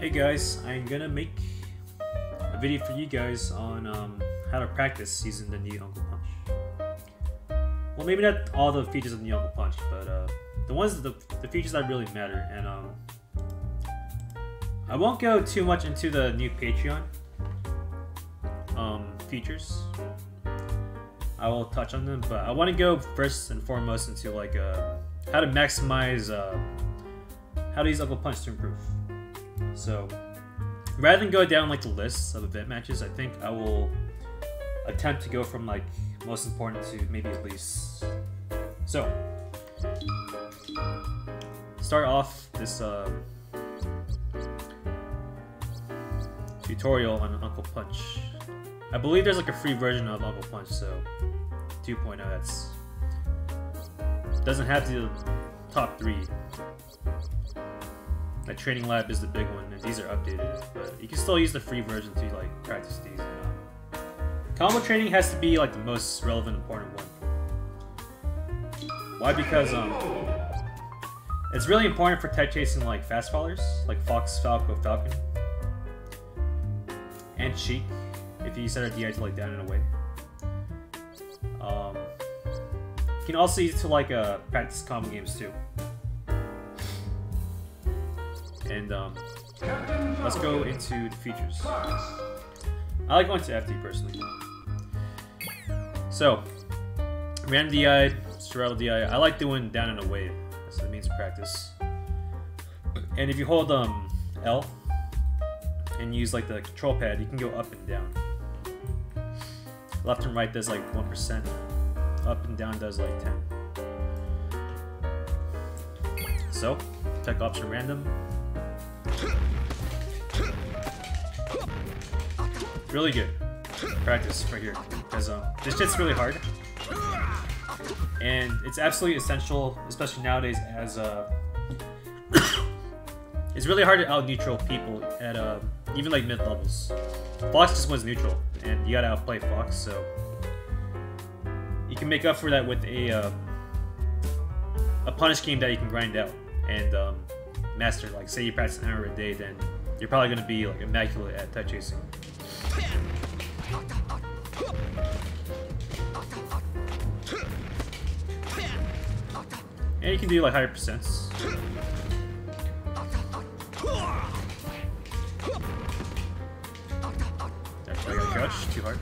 Hey guys, I'm gonna make a video for you guys on um, how to practice using the new Uncle Punch. Well, maybe not all the features of the new Uncle Punch, but uh, the ones the, the features that really matter. And um, I won't go too much into the new Patreon um, features. I will touch on them, but I want to go first and foremost into like uh, how to maximize uh, how to use Uncle Punch to improve. So, rather than go down like the list of event matches, I think I will attempt to go from like most important to maybe at least. So, start off this uh, tutorial on Uncle Punch. I believe there's like a free version of Uncle Punch, so 2.0 that's doesn't have the top three like Training Lab is the big one, and these are updated, but you can still use the free version to like practice these. Combo training has to be like the most relevant, important one. Why? Because um, it's really important for tech chasing like fast fallers, like Fox, Falco, Falcon, and Sheik. If you set a DI to like down and away. Um, you can also use it to like uh, practice combo games too. And um, let's go into the features. I like going to FD personally. So, random DI, straddle DI. I like doing down and away. That's the means of practice. And if you hold um L and use like the control pad, you can go up and down. Left and right does like 1%. Up and down does like 10. So, tech option random, Really good. Practice right here. Because um, this shit's really hard. And it's absolutely essential, especially nowadays, as uh, it's really hard to out neutral people at uh, even like mid levels. Fox just wins neutral, and you gotta outplay Fox, so you can make up for that with a uh, a punish game that you can grind out and um, master. Like, say you practice an hour a day, then you're probably gonna be like immaculate at tech chasing. And you can do like higher percents. That's why I got crouch, too hard.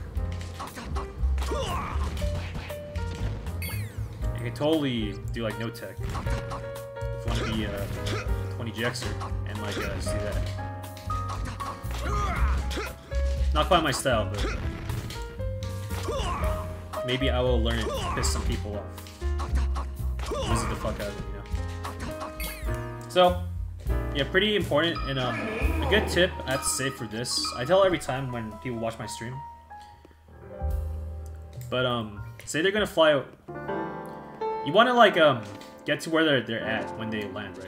You can totally do like no tech. If you want to be uh, 20 GXer and like uh, see that. Not quite my style, but maybe I will learn it to piss some people off. The fuck out of you know. So, yeah, pretty important, and um, a good tip I have to say for this, I tell every time when people watch my stream, but um, say they're gonna fly, out. you want to like um, get to where they're, they're at when they land, right?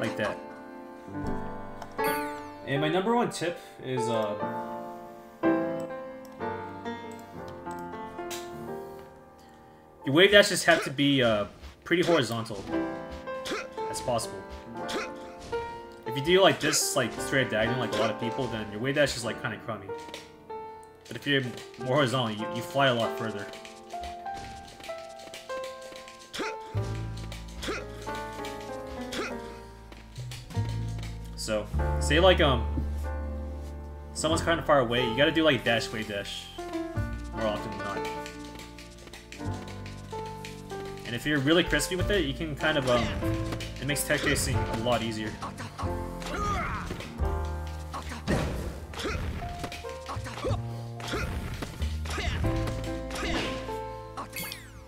Like that. And my number one tip is uh, your wave dashes have to be uh, pretty horizontal as possible. If you do like this, like straight diagonal, like a lot of people, then your wave dash is like kind of crummy. But if you're more horizontal, you, you fly a lot further. So, say like, um, someone's kind of far away, you gotta do like dash, wave dash, more often than not. And if you're really crispy with it, you can kind of, um, it makes tech chasing a lot easier.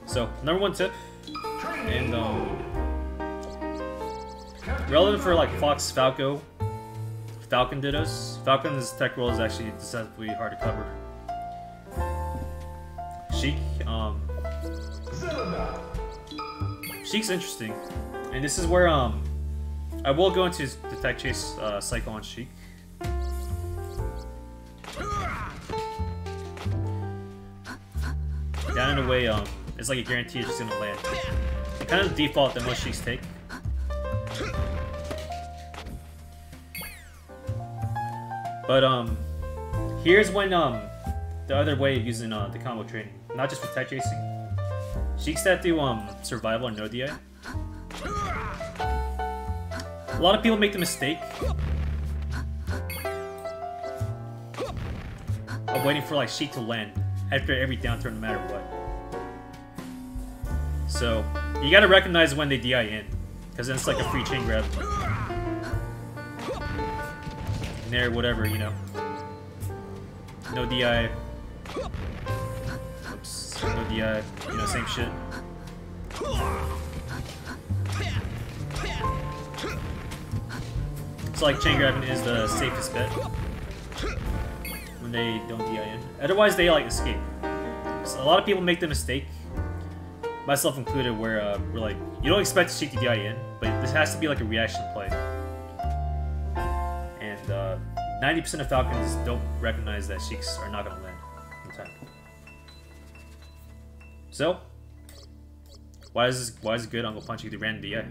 So, number one tip, and, um, relevant for like Fox Falco, Falcon Dittos. Falcon's tech roll is actually deceptively hard to cover. Sheik, um, Sheik's interesting, and this is where um, I will go into the tech chase uh, cycle on Sheik. Down and away, um, it's like a guarantee it's just gonna land. Kind of the default that most Sheiks take. But um, here's when um, the other way of using uh, the combo training, not just for tech chasing. Sheiks that do um survival or no DI. A lot of people make the mistake of waiting for like Sheik to land after every down throw no matter what. So you gotta recognize when they DI in, because then it's like a free chain grab. Nair, whatever, you know. No DI. Oops. No DI. You know, same shit. It's like chain grabbing is the safest bet when they don't DI in. Otherwise, they like escape. So a lot of people make the mistake, myself included, where uh, we're like, you don't expect to Sheik to DI in, but this has to be like a reaction play. And 90% uh, of Falcons don't recognize that Sheiks are not going to land in time. So, why is this, why is it good Uncle Punch you the random DI?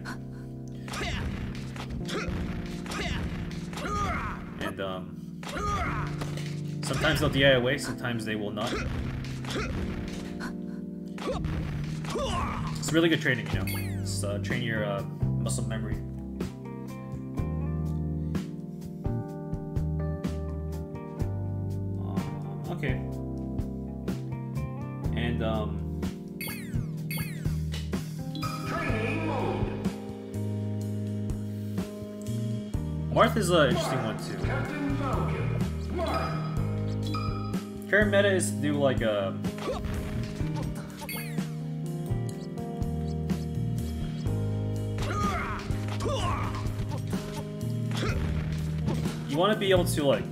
And um, sometimes they'll DI away, sometimes they will not. It's really good training, you know. It's uh, train your uh, muscle memory. Is an interesting one too. Current meta is to do like a You want to be able to, like...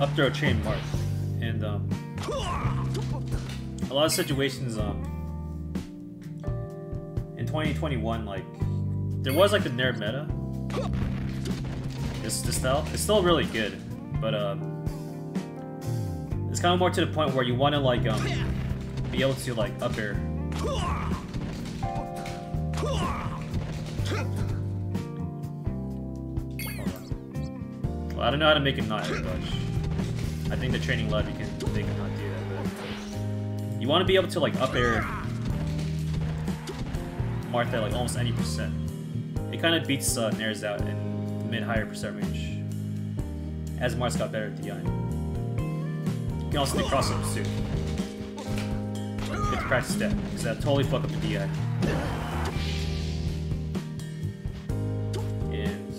Up throw chain mark. And, um... A lot of situations, um... In 2021, like... There was, like, the Nair meta. This style. It's still really good, but, um... It's kind of more to the point where you want to, like, um... Be able to, like, up air well, I don't know how to make not air dodge. I think the training lab you can you want to be able to like up air Martha like almost any percent. It kind of beats uh, Nairs out in mid higher percent range. As Marths got better at DI. You can also do crossups too practice that, because that totally fuck up the DI. And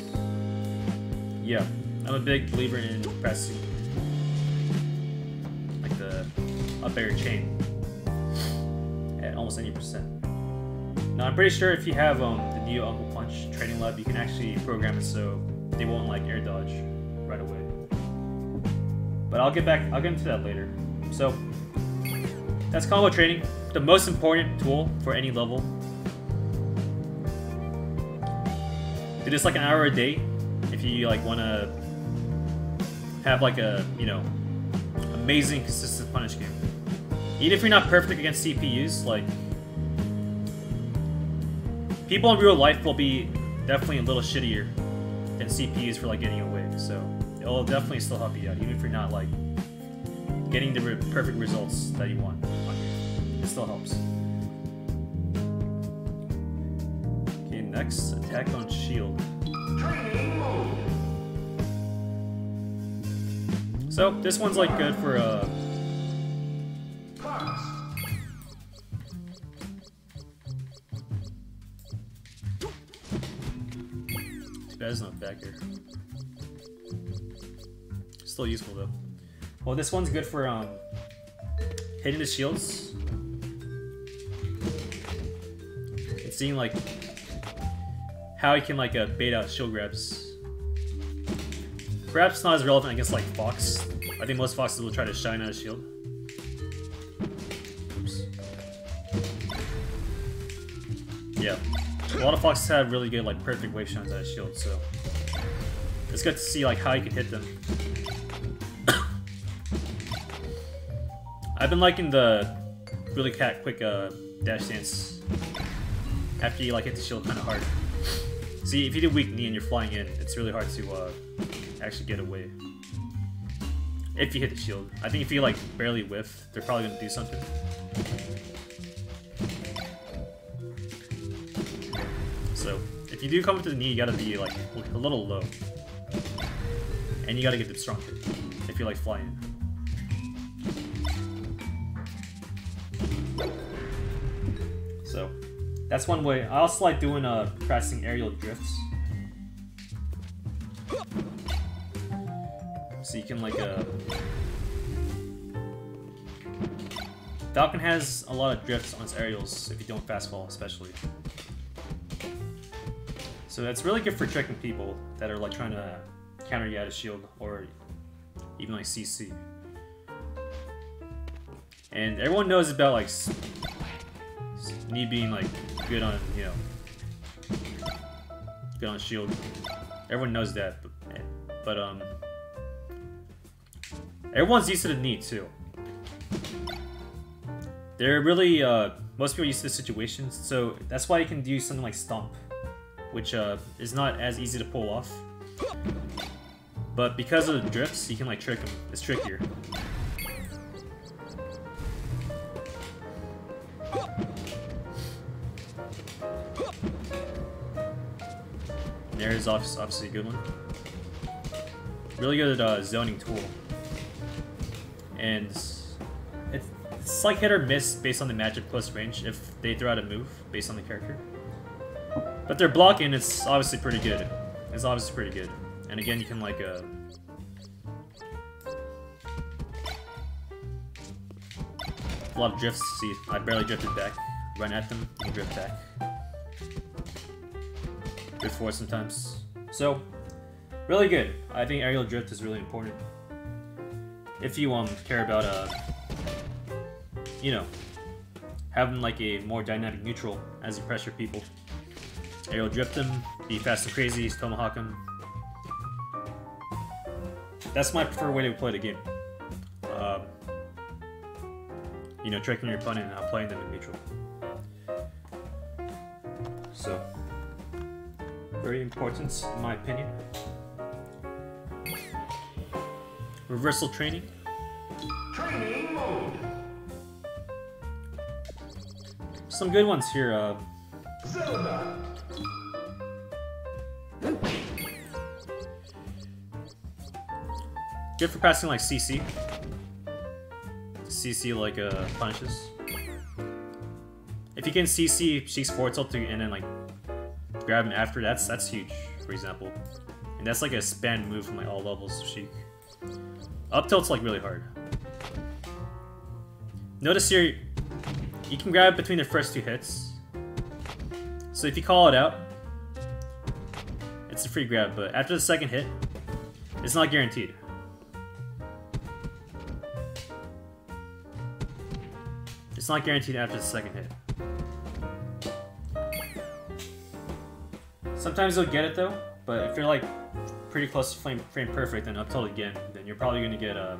yeah, I'm a big believer in pressing like the up air chain any percent. Now I'm pretty sure if you have um, the new Uncle Punch training lab, you can actually program it so they won't like air dodge right away. But I'll get back. I'll get into that later. So that's combo training, the most important tool for any level. Do this like an hour a day if you like want to have like a, you know, amazing consistent punish game. Even if you're not perfect against CPUs, like people in real life will be definitely a little shittier than CPUs for like getting away. So it'll definitely still help you out, even if you're not like getting the perfect results that you want. It still helps. Okay, next, attack on shield. So, this one's like good for uh Still useful though. Well, this one's good for um, hitting the shields. And seeing like how he can like uh, bait out shield grabs. Perhaps not as relevant against like Fox. I think most Foxes will try to shine out a shield. Oops. Yeah. A lot of Foxes have really good like perfect wave shines out of shield, so it's good to see like how you can hit them. I've been liking the really cat quick uh, dash dance after you like hit the shield kind of hard. See, if you do weak knee and you're flying in, it's really hard to uh, actually get away. If you hit the shield. I think if you like barely whiff, they're probably gonna do something. So, if you do come up to the knee, you gotta be like a little low. And you gotta get them stronger if you like flying. So, that's one way. I also like doing uh, pressing aerial drifts. So you can like uh... Falcon has a lot of drifts on its aerials if you don't fast fall especially. So that's really good for tricking people that are like trying to counter you out of shield or even like CC. And everyone knows about like me being like good on, you know, good on shield. Everyone knows that, but, but um, everyone's used to the knee too. They're really, uh, most people used to the situations, so that's why you can do something like Stomp, which uh, is not as easy to pull off. But because of the drifts, you can like trick them. It's trickier. There is obviously a good one. Really good uh, zoning tool. And it's, it's like hit or miss based on the magic close range if they throw out a move based on the character. But their blocking is obviously pretty good. It's obviously pretty good. And again, you can like uh, a lot of drifts. See, I barely drifted back. Run at them, you drift back good for sometimes. So, really good. I think aerial drift is really important. If you um care about uh, you know, having like a more dynamic neutral as you pressure people. Aerial drift them, be fast and crazy, tomahawk them. That's my preferred way to play the game. Um, you know, tricking your opponent and outplaying them in neutral. So very important in my opinion. Reversal training. Training mode. Some good ones here. Uh, Zelda. Good for passing like CC. CC like uh, punishes. If you can CC Sheik's forward tilt and then like grab him after, that's that's huge, for example. And that's like a span move from like all levels of Sheik. Up tilt's like really hard. Notice here, you can grab between the first two hits. So if you call it out, it's a free grab, but after the second hit, it's not guaranteed. It's not guaranteed after the second hit. Sometimes you'll get it though, but if you're like pretty close to frame, frame perfect and up tilt again, then you're probably gonna get uh,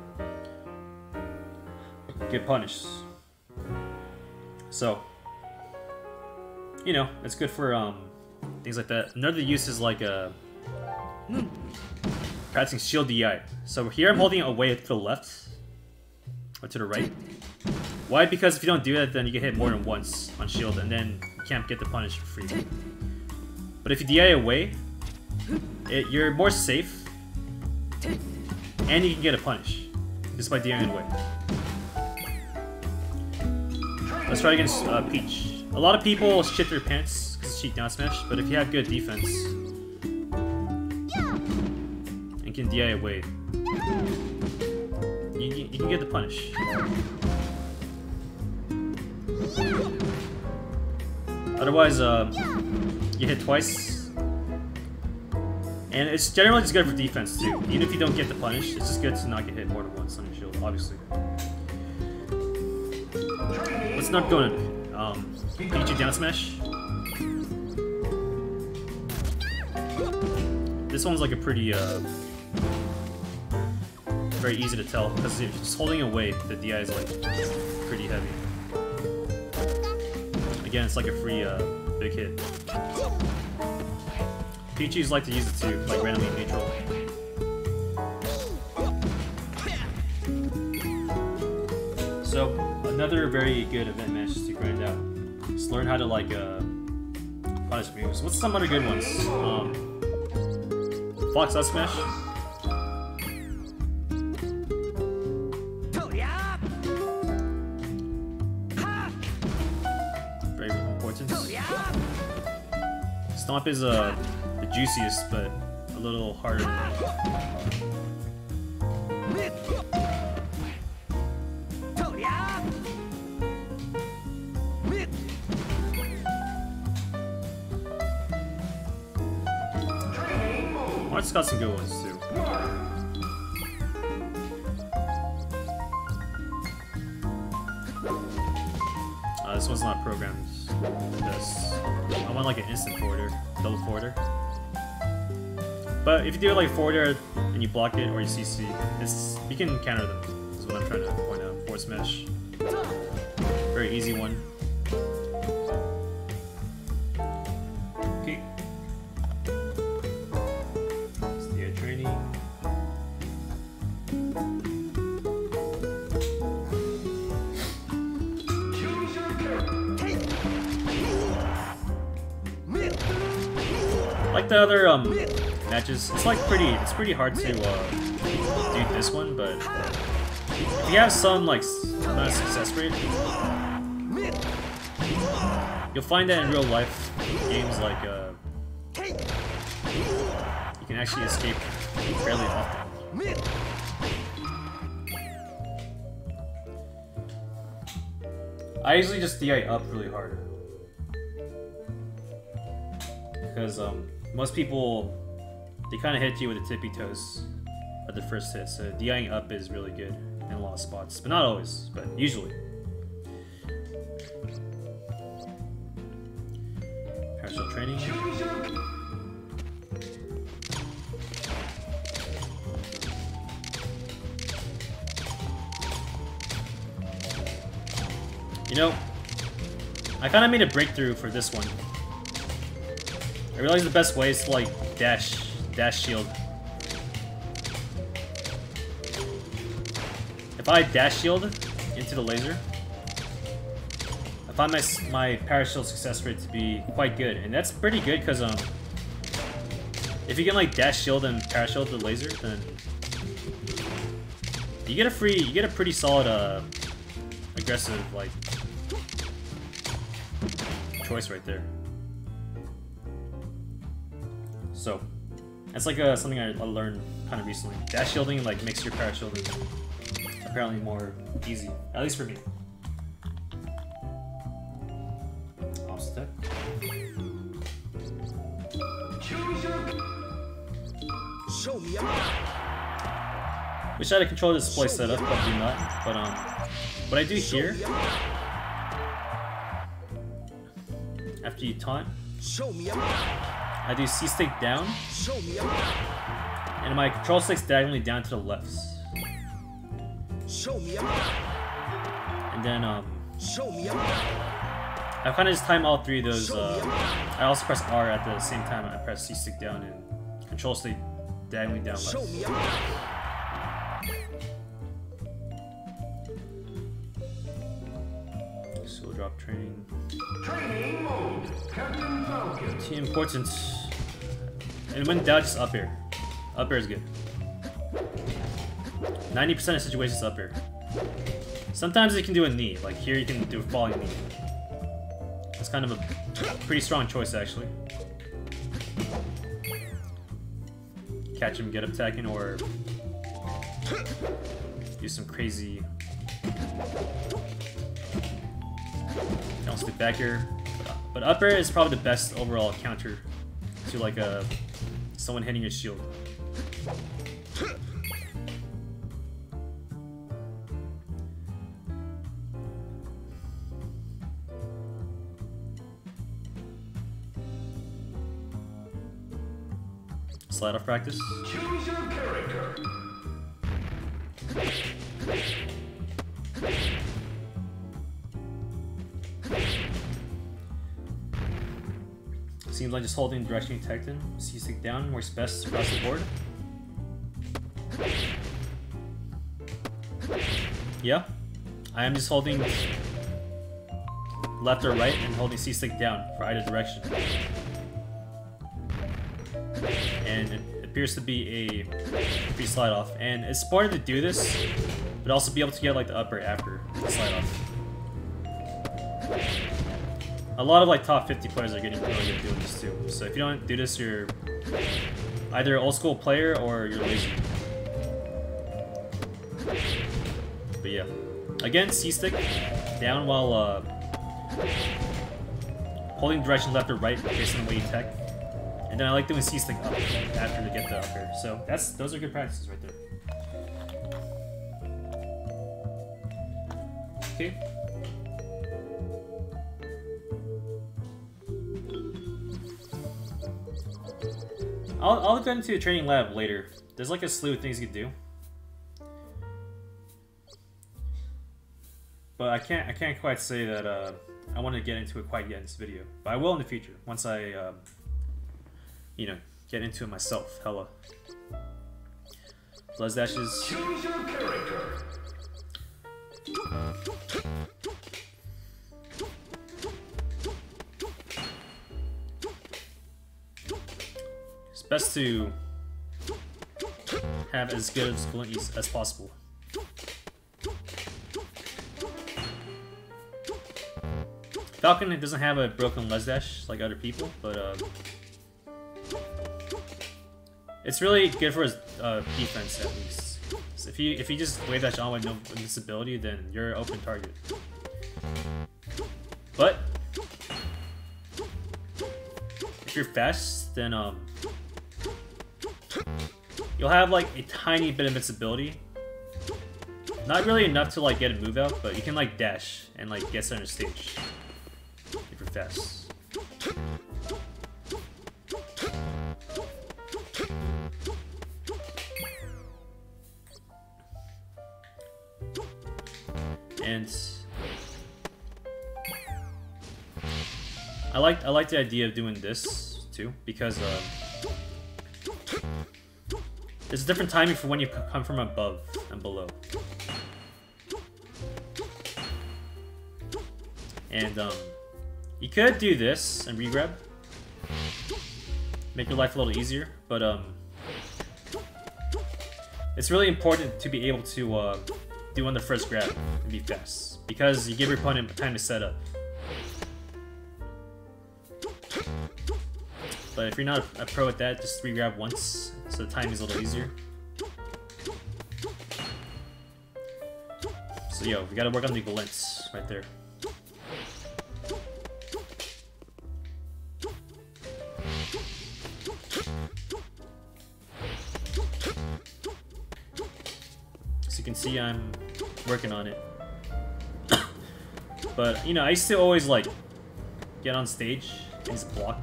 get punished. So, you know, it's good for um, things like that. Another use is like a uh, practicing shield DI. So here I'm holding away to the left or to the right. Why? Because if you don't do that, then you get hit more than once on shield, and then you can't get the punish for free. But if you DI away, it, you're more safe, and you can get a punish just by DIing away. Let's try against uh, Peach. A lot of people shit their pants because cheat down smash, but if you have good defense and can DI away, you, you can get the punish. Otherwise, uh, you hit twice. And it's generally just good for defense too. Even if you don't get the punish, it's just good to not get hit more than once on your shield, obviously. Let's not go in. Um, Peach down smash. This one's like a pretty, uh, very easy to tell because just holding away, the DI is like pretty heavy. Again, it's like a free, uh, big hit. Peaches like to use it too, like randomly neutral. So another very good event match to grind out. Just learn how to like uh, punish moves. What's some other good ones? Um, Fox Up Smash. Stomp is uh, the juiciest, but a little harder. Marth's got some good ones too. Uh, this one's not programmed. This. I want like an instant forwarder, double forwarder. But if you do like forwarder and you block it or you CC, it's you can counter them. Is what I'm trying to point out. Force mesh, Um matches, it's like pretty it's pretty hard to uh, do this one, but if you have some like amount of success rate, you'll find that in real life games like uh, you can actually escape fairly often. I usually just DI up really hard. Because um, most people, they kind of hit you with the tippy toes at the first hit, so DIing up is really good in a lot of spots. But not always, but usually. Partial training. You know, I kind of made a breakthrough for this one. I realized the best way is to like dash, dash shield. If I dash shield into the laser, I find my my powershield success rate to be quite good, and that's pretty good because um, if you can like dash shield and powershield the laser, then you get a free, you get a pretty solid uh, aggressive like choice right there. So, that's like uh, something I, I learned kind of recently. Dash shielding like makes your power shielding apparently more easy, at least for me. Offset. Show me up. Wish I had a control display setup, but do not. But um, what I do here after you taunt, Show me up. I do C stick down, Show me up. and my control stick's diagonally down to the left. Show me up. And then um, Show me up. I kind of just time all three of those. Uh, I also press R at the same time I press C stick down and control stick diagonally down left. me up. Shield drop training. Training mode. Captain Falcon. T important. And when doubt, just up air. Up air is good. 90% of situations up air. Sometimes you can do a knee, like here you can do a falling knee. It's kind of a pretty strong choice actually. Catch him, get up attacking, or do some crazy. Don't stick back here. But up air is probably the best overall counter to like a someone hitting your shield. Slide off practice. Choose your character. Seems like just holding direction Tekton. C stick down works best across the board. Yeah. I am just holding left or right and holding C stick down for either direction. And it appears to be a free slide off. And it's important to do this, but also be able to get like the up air after the slide off. A lot of like top 50 players are getting really good doing this too. So if you don't do this, you're either an old school player or you're lazy. But yeah. Again, C-stick down while uh, holding direction left or right based on the way you tech. And then I like doing C-stick up after to get the up air. So that's those are good practices right there. Okay. I'll, I'll go into the training lab later. There's like a slew of things you can do. But I can't I can't quite say that uh, I want to get into it quite yet in this video. But I will in the future once I um, you know get into it myself. Hella. Ledge dashes. Choose your character. Best to have as good of as possible. Falcon doesn't have a broken ledge dash like other people, but uh, it's really good for his uh, defense at least. So if you if you just wave dash on with no invincibility, then you're an open target. But if you're fast, then um, you'll have like a tiny bit of invincibility. Not really enough to like get a move out, but you can like dash and like get center stage if you're fast. And I like I like the idea of doing this too because uh, there's a different timing for when you come from above and below. And um, you could do this and regrab, make your life a little easier, but um, it's really important to be able to uh, do on the first grab and be fast because you give your opponent time to set up. But if you're not a pro at that, just regrab once, so the time is a little easier. So yo, we gotta work on the glints right there. So you can see I'm working on it. but, you know, I used to always, like, get on stage and just block.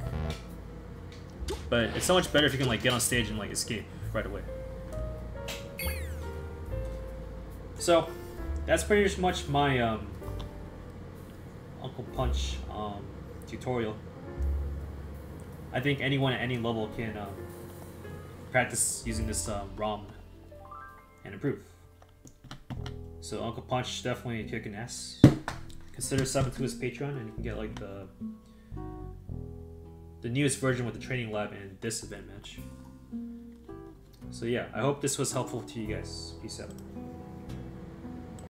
But it's so much better if you can, like, get on stage and, like, escape right away. So, that's pretty much my, um, Uncle Punch, um, tutorial. I think anyone at any level can, um, practice using this, um, ROM and improve. So Uncle Punch definitely kicking ass. Consider subbing to his Patreon, and you can get like the the newest version with the training lab and this event match. So yeah, I hope this was helpful to you guys. Peace out.